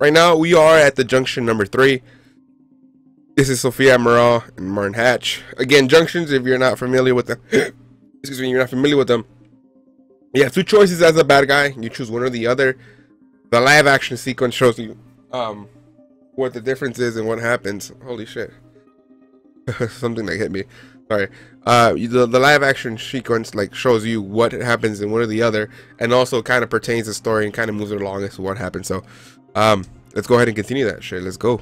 right now we are at the junction number three. This is Sofia Amaral and Martin Hatch. Again, junctions, if you're not familiar with them, excuse me, you're not familiar with them. You have two choices as a bad guy. You choose one or the other. The live action sequence shows you um, what the difference is and what happens. Holy shit. Something that hit me. Sorry. Uh, the, the live action sequence like shows you what happens in one or the other, and also kind of pertains the story and kind of moves it along as to what happens. So, um, let's go ahead and continue that shit. Let's go.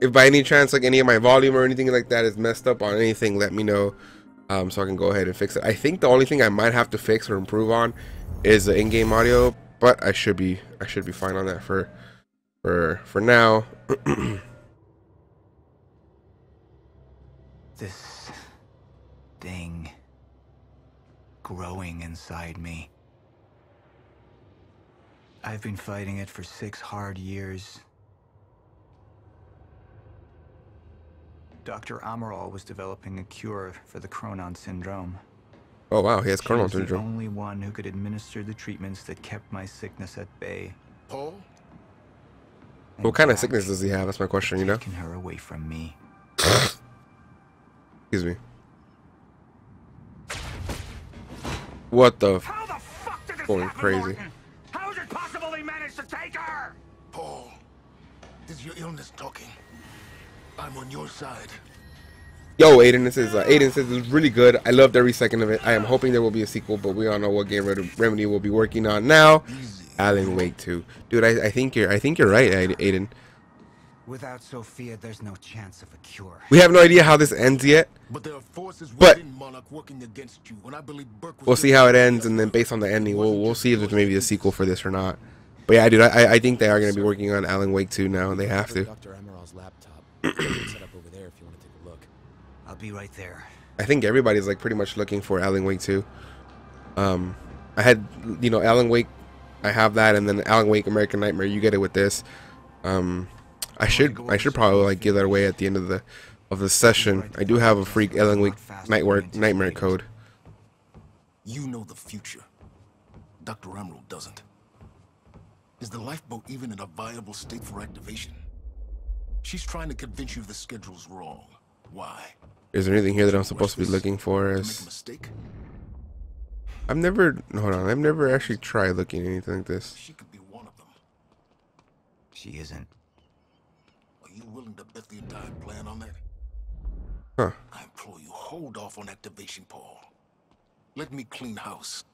If by any chance like any of my volume or anything like that is messed up on anything, let me know, um, so I can go ahead and fix it. I think the only thing I might have to fix or improve on is the in-game audio, but I should be I should be fine on that for for for now. this thing growing inside me. I've been fighting it for six hard years. Dr. Amaral was developing a cure for the Chronon syndrome. Oh wow, he has Chronon she was syndrome. the only one who could administer the treatments that kept my sickness at bay. Paul? In What kind of sickness does he have? That's my question, you know? Taking her away from me. Excuse me. What the f- How the fuck did this Going happen, crazy. Martin? Is your illness talking? I'm on your side. Yo, Aiden, this is uh, Aiden says it's really good. I loved every second of it. I am hoping there will be a sequel, but we all know what game Red- Remedy will be working on now. Easy. Alan Wake 2. Dude, I, I think you're I think you're right, Aiden. Without Sofia, there's no chance of a cure. We have no idea how this ends yet. But there are forces But- within Monarch working against you, and I believe Burke We'll see how it ends, and then based on the ending, we'll we'll see if there's maybe a sequel for this or not. But yeah, dude, I I think they are gonna be working on Alan Wake 2 now. They have to. Dr. Amaral's laptop. Set up over there if you want to take a look. I'll be right there. I think everybody's like pretty much looking for Alan Wake 2. Um, I had you know Alan Wake, I have that, and then Alan Wake American Nightmare. You get it with this. Um, I should I should probably like give that away at the end of the of the session. I do have a freak Alan Wake Nightmare Nightmare code. You know the future. Dr. Emerald doesn't. Is the lifeboat even in a viable state for activation? She's trying to convince you the schedule's wrong. Why? Is there anything here that I'm supposed to be looking for? To make a As mistake? I've never hold on. I've never actually tried looking at anything like this. She could be one of them. She isn't. Are you willing to bet the entire plan on that? Huh? I implore you, hold off on activation, Paul. Let me clean house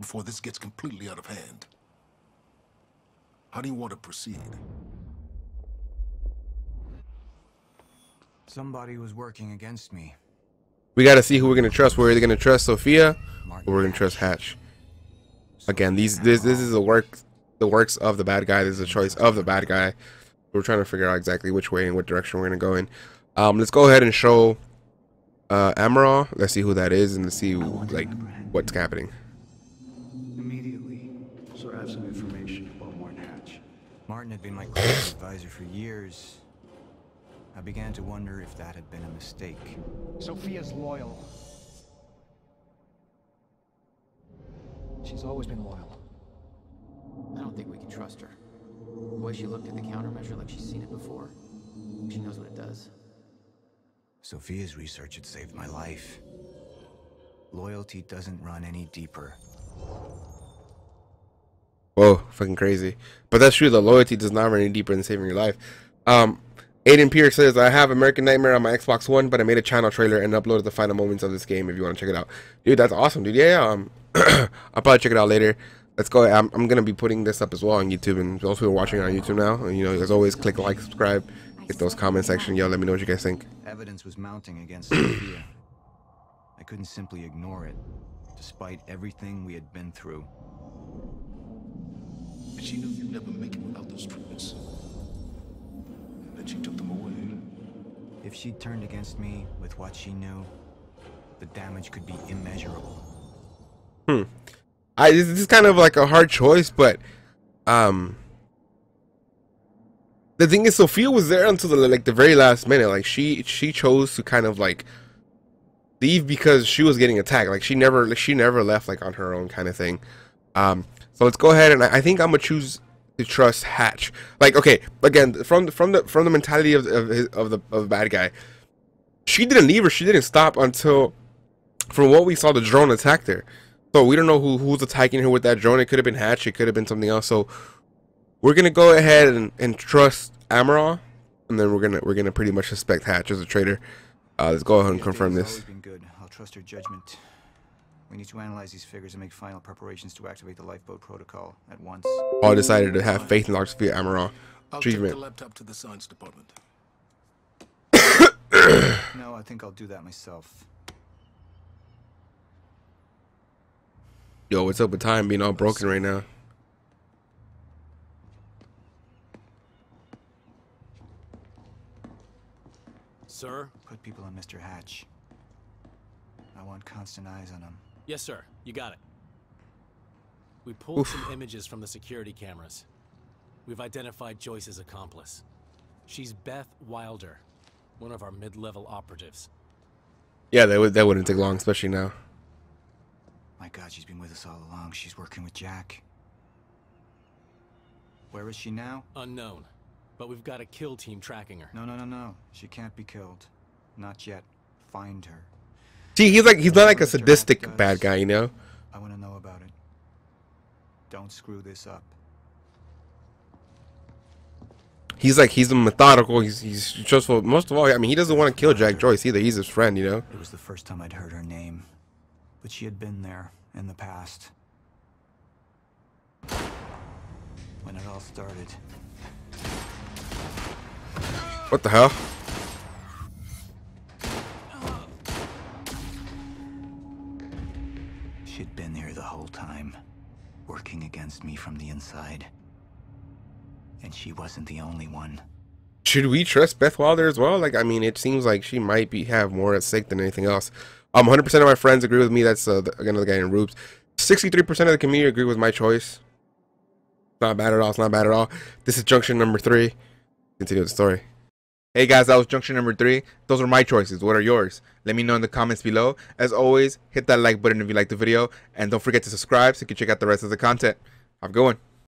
before this gets completely out of hand. How do you want to proceed? Somebody was working against me. We got to see who we're gonna trust. We're either gonna trust Sofia or we're gonna trust Hatch. Again, these this this is the work the works of the bad guy. This is a choice of the bad guy. We're trying to figure out exactly which way and what direction we're gonna go in. Um, let's go ahead and show uh Amaral. Let's see who that is and let's see like what's happening. Information about Martin Hatch. Martin had been my close advisor for years. I began to wonder if that had been a mistake. Sofia's loyal. She's always been loyal. I don't think we can trust her. The way she looked at the countermeasure like she's seen it before. She knows what it does. Sofia's research had saved my life. Loyalty doesn't run any deeper. Whoa, fucking crazy. But that's true. The loyalty does not run any deeper than saving your life. Um, Aiden Pierce says, I have American Nightmare on my Xbox One, but I made a channel trailer and uploaded the final moments of this game if you want to check it out. Dude, that's awesome, dude. Yeah, yeah. Um, I'll probably check it out later. Let's go. I'm, I'm going to be putting this up as well on YouTube. And those who are watching on YouTube now, you know, as always, click like, subscribe, hit those comment section. Yo, let me know what you guys think. Evidence was mounting against Sofia. I couldn't simply ignore it, despite everything we had been through. And she knew you'd never make it without those treatments. And then she took them away. If she'd turned against me with what she knew, the damage could be immeasurable. I this is kind of like a hard choice, but um the thing is Sofia was there until the like the very last minute. Like she she chose to kind of like leave because she was getting attacked. Like she never like, she never left like on her own kind of thing. Um, so let's go ahead and I, think I'm gonna choose to trust Hatch. Like, okay, again, from the, from the from the mentality of of, his, of the of the bad guy, she didn't leave her. she didn't stop until, from what we saw, the drone attacked her. So we don't know who who's attacking her with that drone. It could have been Hatch. It could have been something else. So we're gonna go ahead and, and trust Amaral, and then we're gonna we're gonna pretty much suspect Hatch as a traitor. Uh, let's go ahead and confirm this. been good. I'll trust her judgment. We need to analyze these figures and make final preparations to activate the lifeboat protocol at once. All decided to have faith in Dr. Sofia Amaral. I'll take Treatment. the laptop to the science department. No, I think I'll do that myself. Yo, what's up with time being all broken right now? Sir? Put people on Mr. Hatch. I want constant eyes on him. Yes, sir. You got it. We pulled some images from the security cameras. We've identified Joyce's accomplice. She's Beth Wilder, one of our mid-level operatives. Yeah, that would that wouldn't take long, especially now. My god, she's been with us all along. She's working with Jack. Where is she now? Unknown. But we've got a kill team tracking her. No, no, no, no. She can't be killed. Not yet. Find her. See, he's like he's not like a Whatever Mr. Hatch sadistic bad guy, you know. I want to know about it. Don't screw this up. He's like he's a methodical. He's he's trustful. Most of all, I mean, he doesn't want to kill Jack Joyce either. He's his friend, you know. It was the first time I'd heard her name, but she had been there in the past. When it all started, What the hell? Wasn't the only one. Should we trust Beth Wilder as well? Like, I mean, it seems like she might be have more at stake than anything else. Um, 100% of my friends agree with me. That's uh, the, again the guy in Rubes. 63% of the community agree with my choice. Not bad at all. It's not bad at all. This is junction number three. Continue the story. Hey guys, that was junction number three. Those are my choices. What are yours? Let me know in the comments below. As always, hit that like button if you liked the video. And don't forget to subscribe so you can check out the rest of the content. Have a good one.